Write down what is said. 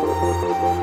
Música